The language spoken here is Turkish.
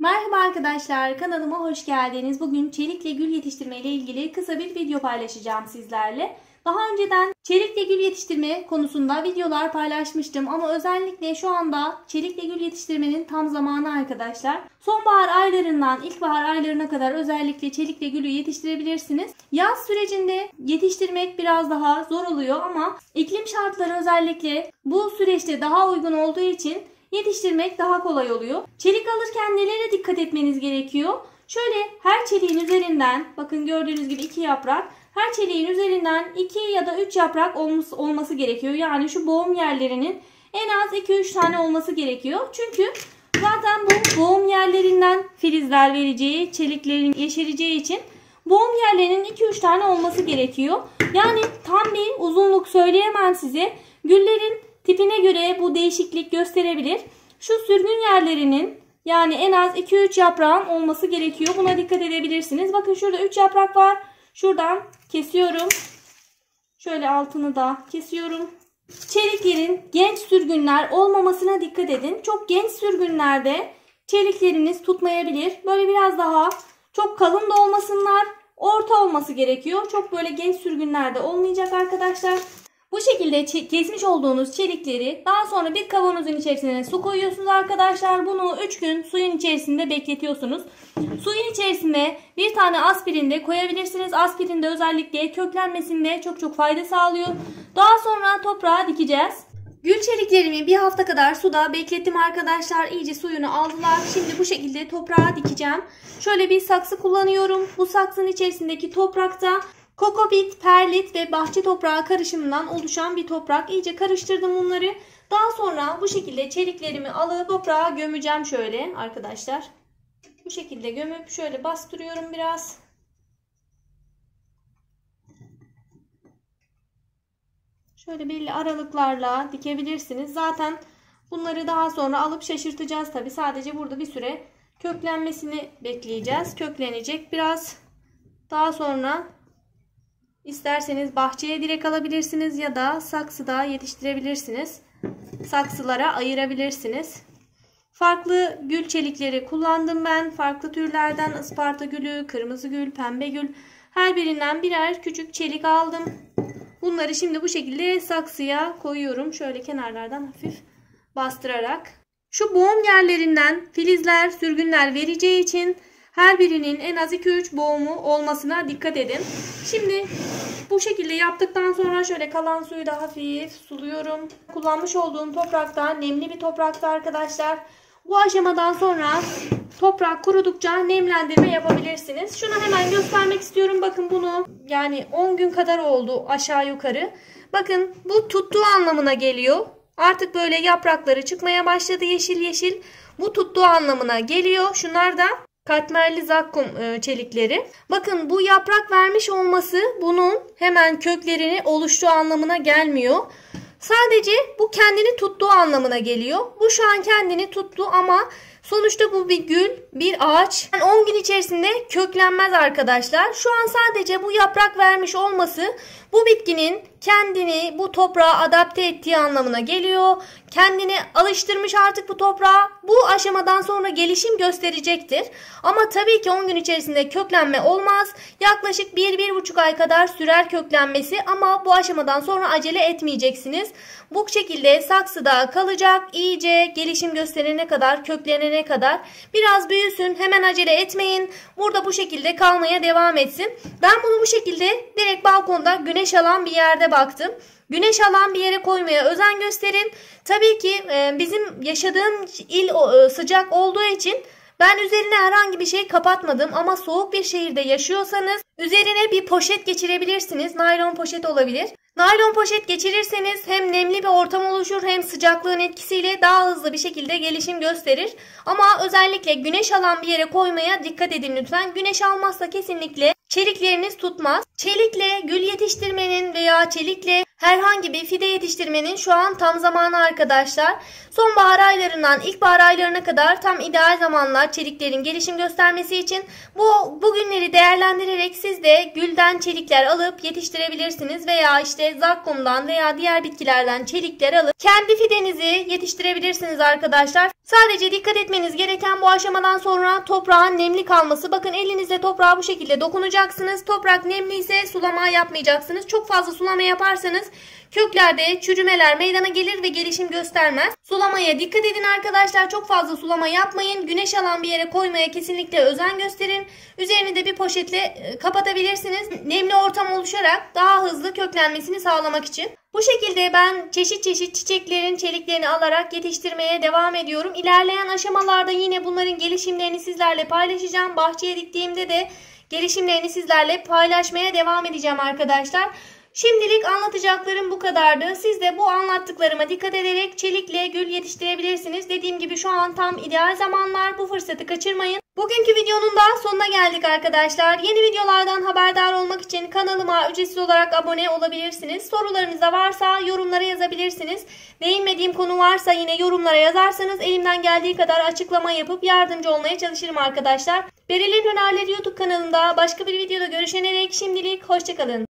Merhaba arkadaşlar kanalıma hoş geldiniz. Bugün çelikle gül yetiştirme ile ilgili kısa bir video paylaşacağım sizlerle. Daha önceden çelikle gül yetiştirme konusunda videolar paylaşmıştım ama özellikle şu anda çelikle gül yetiştirmenin tam zamanı arkadaşlar. Sonbahar aylarından ilkbahar aylarına kadar özellikle çelikle gülü yetiştirebilirsiniz. Yaz sürecinde yetiştirmek biraz daha zor oluyor ama iklim şartları özellikle bu süreçte daha uygun olduğu için yetiştirmek daha kolay oluyor. Çelik alırken nelere dikkat etmeniz gerekiyor? Şöyle her çeliğin üzerinden bakın gördüğünüz gibi iki yaprak her çeliğin üzerinden 2 ya da 3 yaprak olması, gerekiyor. Yani şu boğum yerlerinin en az 2-3 tane olması gerekiyor. Çünkü zaten bu boğum yerlerinden filizler vereceği, çeliklerin yeşereceği için boğum yerlerinin 2-3 tane olması gerekiyor. Yani tam bir uzunluk söyleyemem size. Güllerin tipine göre değişiklik gösterebilir. Şu sürgün yerlerinin yani en az 2-3 yaprağın olması gerekiyor. Buna dikkat edebilirsiniz. Bakın şurada 3 yaprak var. Şuradan kesiyorum. Şöyle altını da kesiyorum. Çeliklerin genç sürgünler olmamasına dikkat edin. Çok genç sürgünlerde çelikleriniz tutmayabilir. Böyle biraz daha çok kalın da olmasınlar. Orta olması gerekiyor. Çok böyle genç sürgünlerde olmayacak arkadaşlar. Bu şekilde kesmiş olduğunuz çelikleri daha sonra bir kavanozun içerisine su koyuyorsunuz arkadaşlar. Bunu 3 gün suyun içerisinde bekletiyorsunuz. Suyun içerisine bir tane aspirin de koyabilirsiniz. Aspirin de özellikle köklenmesinde çok çok fayda sağlıyor. Daha sonra toprağa dikeceğiz. Gül çeliklerimi bir hafta kadar suda beklettim arkadaşlar. İyice suyunu aldılar. Şimdi bu şekilde toprağa dikeceğim. Şöyle bir saksı kullanıyorum. Bu saksının içerisindeki toprakta Kokobit, perlit ve bahçe toprağı karışımından oluşan bir toprak. İyice karıştırdım bunları. Daha sonra bu şekilde çeliklerimi alıp toprağa gömeceğim şöyle arkadaşlar. Bu şekilde gömüp şöyle bastırıyorum biraz. Şöyle belli aralıklarla dikebilirsiniz. Zaten bunları daha sonra alıp şaşırtacağız tabi. Sadece burada bir süre köklenmesini bekleyeceğiz. Köklenecek biraz. Daha sonra İsterseniz bahçeye direkt alabilirsiniz ya da saksıda yetiştirebilirsiniz. Saksılara ayırabilirsiniz. Farklı gül çelikleri kullandım ben. Farklı türlerden ısparta gülü, kırmızı gül, pembe gül. Her birinden birer küçük çelik aldım. Bunları şimdi bu şekilde saksıya koyuyorum. Şöyle kenarlardan hafif bastırarak. Şu boğum yerlerinden filizler, sürgünler vereceği için her birinin en az 2-3 boğumu olmasına dikkat edin. Şimdi bu şekilde yaptıktan sonra şöyle kalan suyu da hafif suluyorum. Kullanmış olduğum toprakta nemli bir toprakta arkadaşlar. Bu aşamadan sonra toprak kurudukça nemlendirme yapabilirsiniz. Şunu hemen göstermek istiyorum. Bakın bunu yani 10 gün kadar oldu aşağı yukarı. Bakın bu tuttuğu anlamına geliyor. Artık böyle yaprakları çıkmaya başladı yeşil yeşil. Bu tuttuğu anlamına geliyor. Şunlar da katmerli zakkum e, çelikleri. Bakın bu yaprak vermiş olması bunun hemen köklerini oluştuğu anlamına gelmiyor. Sadece bu kendini tuttuğu anlamına geliyor. Bu şu an kendini tuttu ama sonuçta bu bir gül, bir ağaç. Yani 10 gün içerisinde köklenmez arkadaşlar. Şu an sadece bu yaprak vermiş olması bu bitkinin kendini bu toprağa adapte ettiği anlamına geliyor. Kendini alıştırmış artık bu toprağa. Bu aşamadan sonra gelişim gösterecektir. Ama tabii ki 10 gün içerisinde köklenme olmaz. Yaklaşık 1-1,5 ay kadar sürer köklenmesi ama bu aşamadan sonra acele etmeyeceksiniz. Bu şekilde saksıda kalacak. iyice gelişim gösterene kadar, köklenene kadar. Biraz büyüsün. Hemen acele etmeyin. Burada bu şekilde kalmaya devam etsin. Ben bunu bu şekilde direkt balkonda güneş alan bir yerde baktım. Güneş alan bir yere koymaya özen gösterin. Tabii ki e, bizim yaşadığım il e, sıcak olduğu için ben üzerine herhangi bir şey kapatmadım ama soğuk bir şehirde yaşıyorsanız üzerine bir poşet geçirebilirsiniz. Naylon poşet olabilir. Naylon poşet geçirirseniz hem nemli bir ortam oluşur hem sıcaklığın etkisiyle daha hızlı bir şekilde gelişim gösterir. Ama özellikle güneş alan bir yere koymaya dikkat edin lütfen. Güneş almazsa kesinlikle çelikleriniz tutmaz. Çelikle gül yetiştirmenin veya çelikle herhangi bir fide yetiştirmenin şu an tam zamanı arkadaşlar. Sonbahar aylarından ilkbahar aylarına kadar tam ideal zamanlar çeliklerin gelişim göstermesi için bu bugünleri değerlendirerek siz de gülden çelikler alıp yetiştirebilirsiniz veya işte zakkumdan veya diğer bitkilerden çelikler alıp kendi fidenizi yetiştirebilirsiniz arkadaşlar. Sadece dikkat etmeniz gereken bu aşamadan sonra toprağın nemli kalması. Bakın elinizle toprağa bu şekilde dokunacaksınız. Toprak nemli ise sulama yapmayacaksınız. Çok fazla sulama yaparsanız köklerde çürümeler meydana gelir ve gelişim göstermez. Sulamaya dikkat edin arkadaşlar. Çok fazla sulama yapmayın. Güneş alan bir yere koymaya kesinlikle özen gösterin. Üzerini de bir poşetle e, kapatabilirsiniz. Nemli ortam oluşarak daha hızlı köklenmesini sağlamak için. Bu şekilde ben çeşit çeşit çiçeklerin çeliklerini alarak yetiştirmeye devam ediyorum. İlerleyen aşamalarda yine bunların gelişimlerini sizlerle paylaşacağım. Bahçeye diktiğimde de gelişimlerini sizlerle paylaşmaya devam edeceğim arkadaşlar. Şimdilik anlatacaklarım bu kadardı. Siz de bu anlattıklarıma dikkat ederek çelikle gül yetiştirebilirsiniz. Dediğim gibi şu an tam ideal zamanlar. Bu fırsatı kaçırmayın. Bugünkü videonun da sonuna geldik arkadaşlar. Yeni videolardan haberdar olmak için kanalıma ücretsiz olarak abone olabilirsiniz. Sorularınız da varsa yorumlara yazabilirsiniz. Değinmediğim konu varsa yine yorumlara yazarsanız elimden geldiği kadar açıklama yapıp yardımcı olmaya çalışırım arkadaşlar. Beril'in Hünerleri YouTube kanalında başka bir videoda görüşene dek şimdilik hoşçakalın.